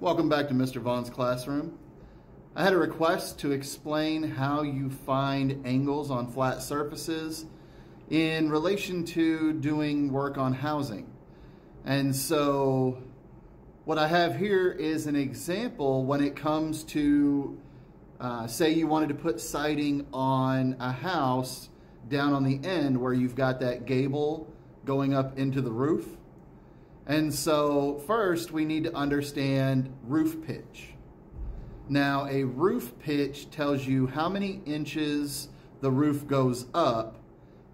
Welcome back to Mr. Vaughn's classroom. I had a request to explain how you find angles on flat surfaces in relation to doing work on housing. And so what I have here is an example when it comes to, uh, say you wanted to put siding on a house down on the end where you've got that gable going up into the roof. And so first we need to understand roof pitch. Now a roof pitch tells you how many inches the roof goes up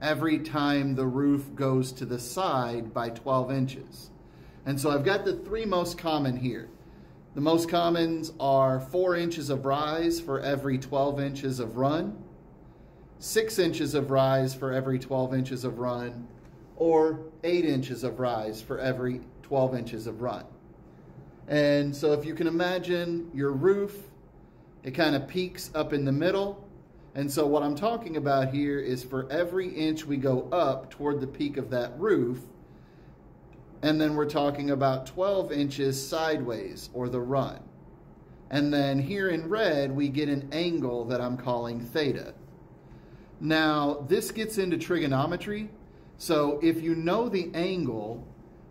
every time the roof goes to the side by 12 inches. And so I've got the three most common here. The most commons are four inches of rise for every 12 inches of run, six inches of rise for every 12 inches of run, or 8 inches of rise for every 12 inches of run. And so if you can imagine your roof, it kind of peaks up in the middle. And so what I'm talking about here is for every inch we go up toward the peak of that roof, and then we're talking about 12 inches sideways or the run. And then here in red, we get an angle that I'm calling theta. Now, this gets into trigonometry, so if you know the angle,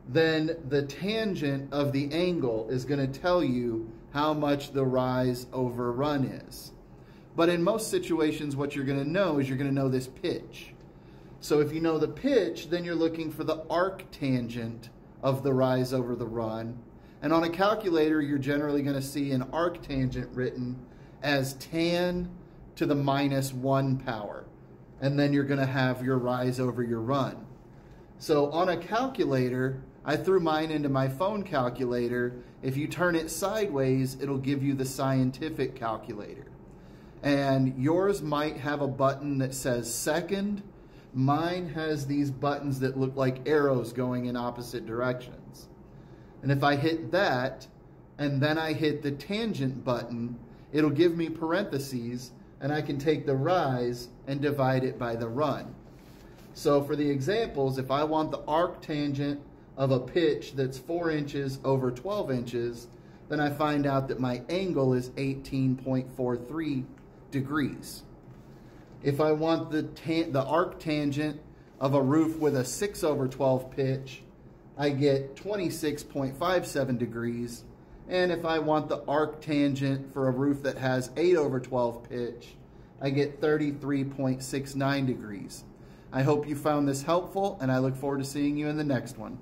then the tangent of the angle is going to tell you how much the rise over run is. But in most situations, what you're going to know is you're going to know this pitch. So if you know the pitch, then you're looking for the arc tangent of the rise over the run. And on a calculator, you're generally going to see an arc tangent written as tan to the minus one power and then you're going to have your rise over your run. So on a calculator, I threw mine into my phone calculator. If you turn it sideways, it'll give you the scientific calculator. And yours might have a button that says second. Mine has these buttons that look like arrows going in opposite directions. And if I hit that, and then I hit the tangent button, it'll give me parentheses and I can take the rise and divide it by the run. So for the examples, if I want the arc tangent of a pitch that's 4 inches over 12 inches, then I find out that my angle is 18.43 degrees. If I want the, the arc tangent of a roof with a 6 over 12 pitch, I get 26.57 degrees. And if I want the arc tangent for a roof that has 8 over 12 pitch, I get 33.69 degrees. I hope you found this helpful, and I look forward to seeing you in the next one.